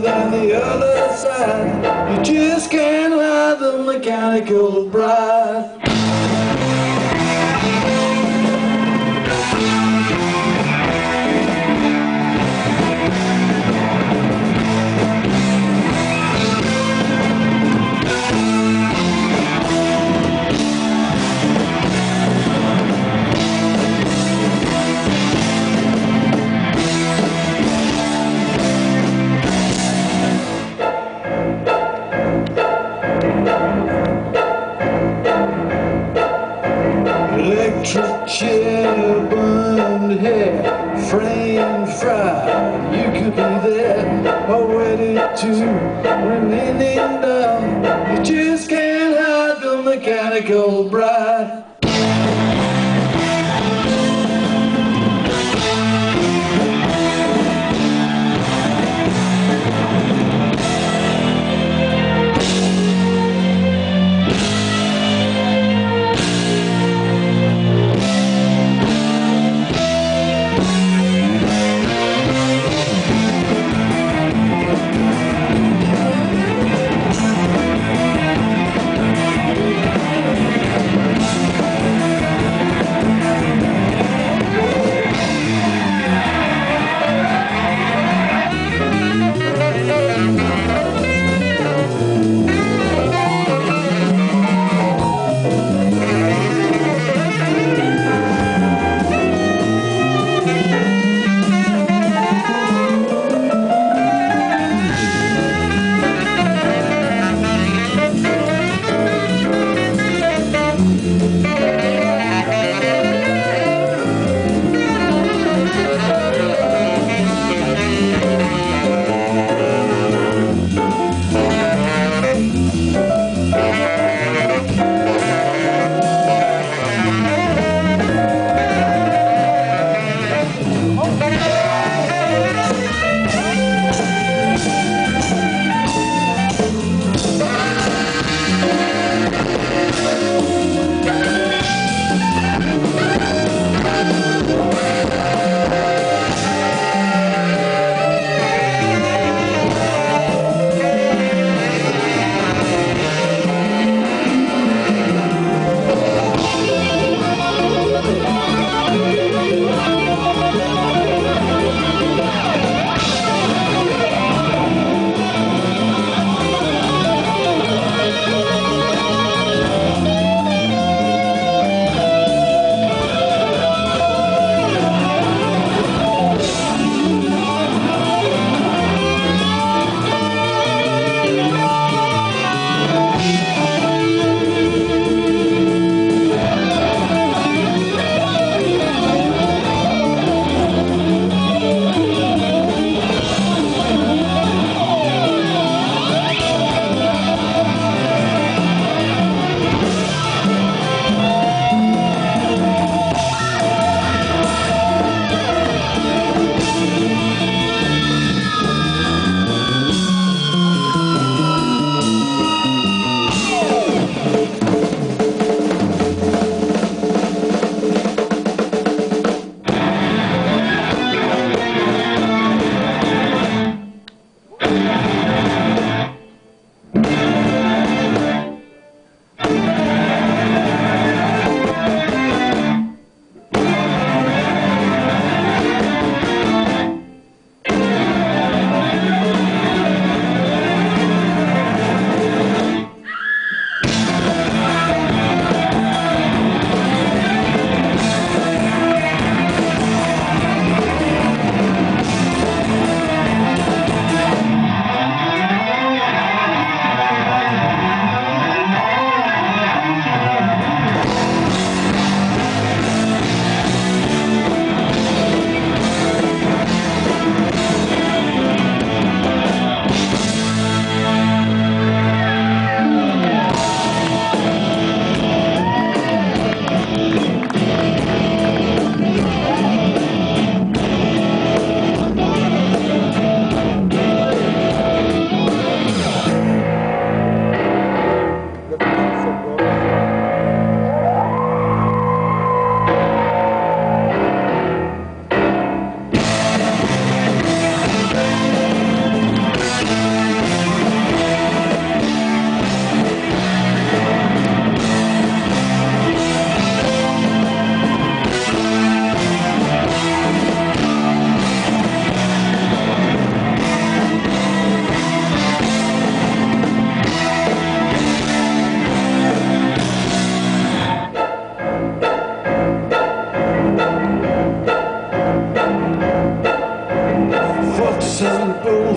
than the other side. You just can't hide the mechanical bride. You could be there, already to remaining down. You just can't hide the mechanical bride.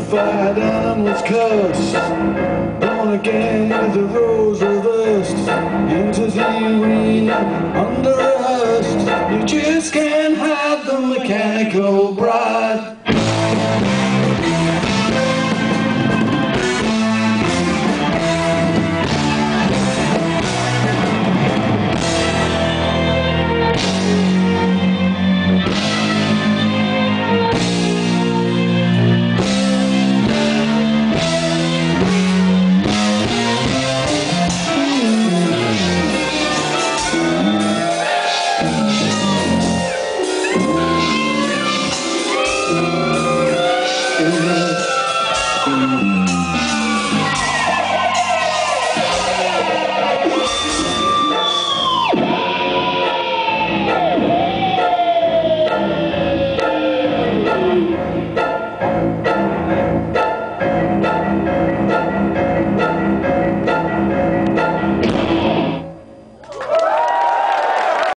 fired animals cursed Born again with the rose reversed. Into the ween under unrehearsed You just can't have the mechanical bride